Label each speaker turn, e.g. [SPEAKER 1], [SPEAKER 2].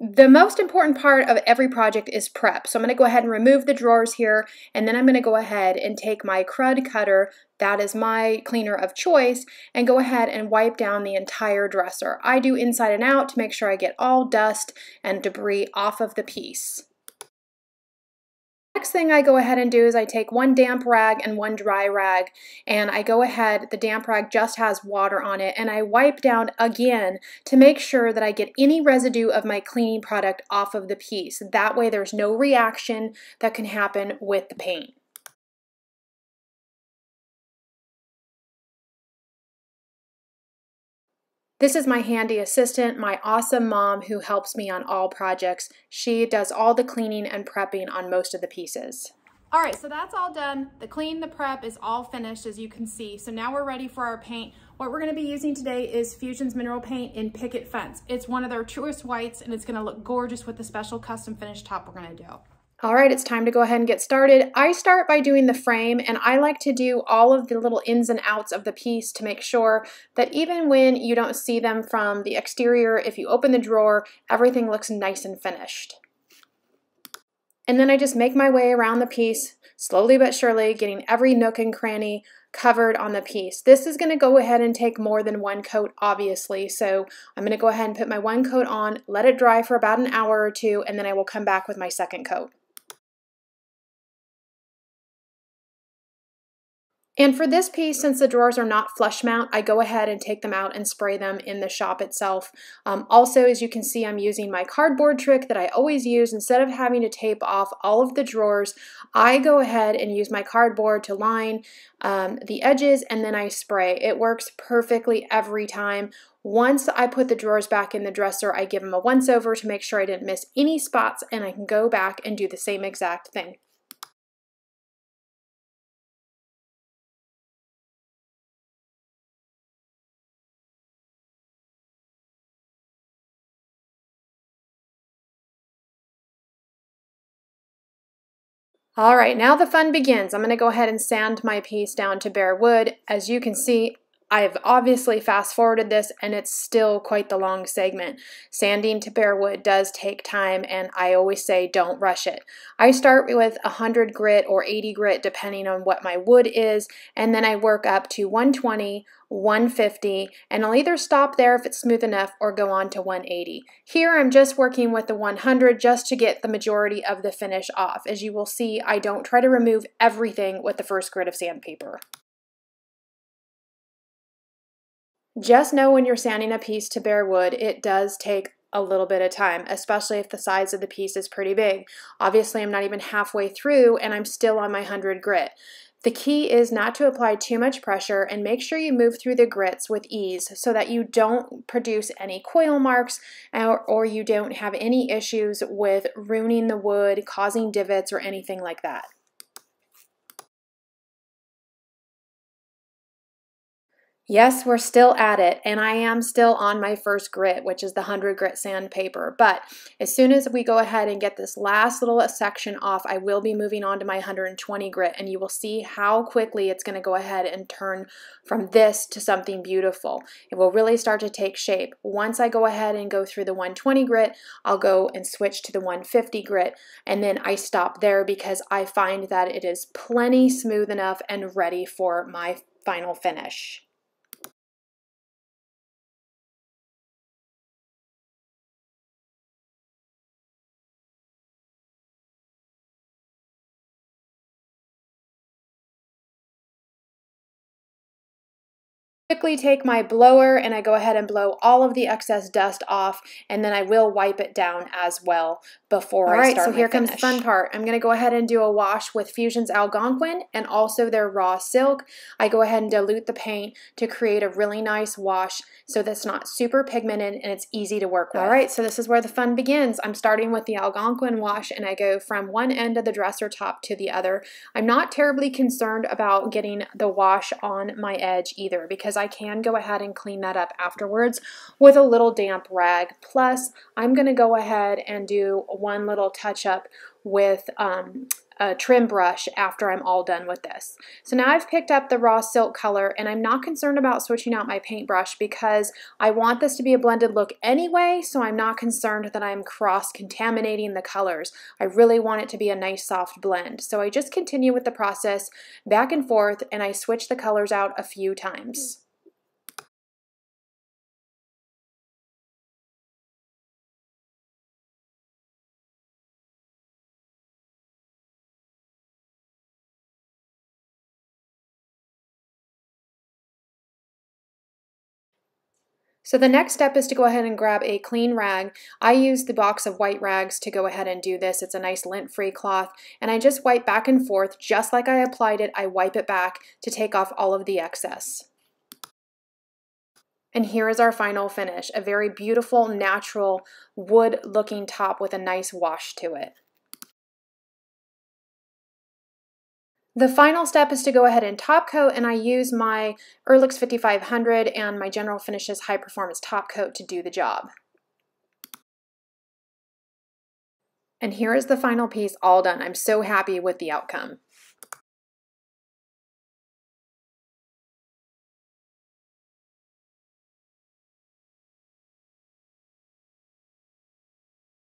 [SPEAKER 1] The most important part of every project is prep. So I'm going to go ahead and remove the drawers here, and then I'm going to go ahead and take my Krud Kutter, that is my cleaner of choice, and go ahead and wipe down the entire dresser. I do inside and out to make sure I get all dust and debris off of the piece. Next thing I go ahead and do is I take one damp rag and one dry rag and I go ahead, the damp rag just has water on it, and I wipe down again to make sure that I get any residue of my cleaning product off of the piece. That way there's no reaction that can happen with the paint. This is my handy assistant, my awesome mom who helps me on all projects. She does all the cleaning and prepping on most of the pieces. All right, so that's all done. The clean, the prep is all finished as you can see. So now we're ready for our paint. What we're gonna be using today is Fusion's Mineral Paint in Picket Fence. It's one of their truest whites and it's gonna look gorgeous with the special custom finish top we're gonna do. All right, it's time to go ahead and get started. I start by doing the frame and I like to do all of the little ins and outs of the piece to make sure that even when you don't see them from the exterior, if you open the drawer, everything looks nice and finished. And then I just make my way around the piece, slowly but surely, getting every nook and cranny covered on the piece. This is gonna go ahead and take more than one coat, obviously. So I'm gonna go ahead and put my one coat on, let it dry for about an hour or two, and then I will come back with my second coat. And for this piece, since the drawers are not flush mount, I go ahead and take them out and spray them in the shop itself. Um, also, as you can see, I'm using my cardboard trick that I always use. Instead of having to tape off all of the drawers, I go ahead and use my cardboard to line um, the edges and then I spray. It works perfectly every time. Once I put the drawers back in the dresser, I give them a once over to make sure I didn't miss any spots and I can go back and do the same exact thing. All right, now the fun begins. I'm gonna go ahead and sand my piece down to bare wood. As you can see, I've obviously fast forwarded this and it's still quite the long segment. Sanding to bare wood does take time and I always say don't rush it. I start with 100 grit or 80 grit depending on what my wood is and then I work up to 120 150 and I'll either stop there if it's smooth enough or go on to 180. Here I'm just working with the 100 just to get the majority of the finish off. As you will see, I don't try to remove everything with the first grit of sandpaper. Just know when you're sanding a piece to bare wood, it does take a little bit of time, especially if the size of the piece is pretty big. Obviously, I'm not even halfway through and I'm still on my 100 grit. The key is not to apply too much pressure and make sure you move through the grits with ease so that you don't produce any coil marks or, or you don't have any issues with ruining the wood, causing divots, or anything like that. Yes, we're still at it, and I am still on my first grit, which is the 100 grit sandpaper. But as soon as we go ahead and get this last little section off, I will be moving on to my 120 grit, and you will see how quickly it's going to go ahead and turn from this to something beautiful. It will really start to take shape. Once I go ahead and go through the 120 grit, I'll go and switch to the 150 grit, and then I stop there because I find that it is plenty smooth enough and ready for my final finish. Quickly take my blower and I go ahead and blow all of the excess dust off and then I will wipe it down as well before all I right, start so here finish. comes the fun part. I'm going to go ahead and do a wash with Fusion's Algonquin and also their raw silk. I go ahead and dilute the paint to create a really nice wash so that's not super pigmented and it's easy to work with. All right, so this is where the fun begins. I'm starting with the Algonquin wash and I go from one end of the dresser top to the other. I'm not terribly concerned about getting the wash on my edge either because because I can go ahead and clean that up afterwards with a little damp rag. Plus, I'm going to go ahead and do one little touch up with um, a trim brush after I'm all done with this. So now I've picked up the raw silk color and I'm not concerned about switching out my paintbrush because I want this to be a blended look anyway, so I'm not concerned that I'm cross-contaminating the colors. I really want it to be a nice soft blend. So I just continue with the process back and forth and I switch the colors out a few times. So the next step is to go ahead and grab a clean rag. I use the box of white rags to go ahead and do this. It's a nice lint-free cloth, and I just wipe back and forth. Just like I applied it, I wipe it back to take off all of the excess. And here is our final finish, a very beautiful, natural, wood-looking top with a nice wash to it. The final step is to go ahead and top coat and I use my Earlex 5500 and my General Finishes High Performance Top Coat to do the job. And here is the final piece all done. I'm so happy with the outcome.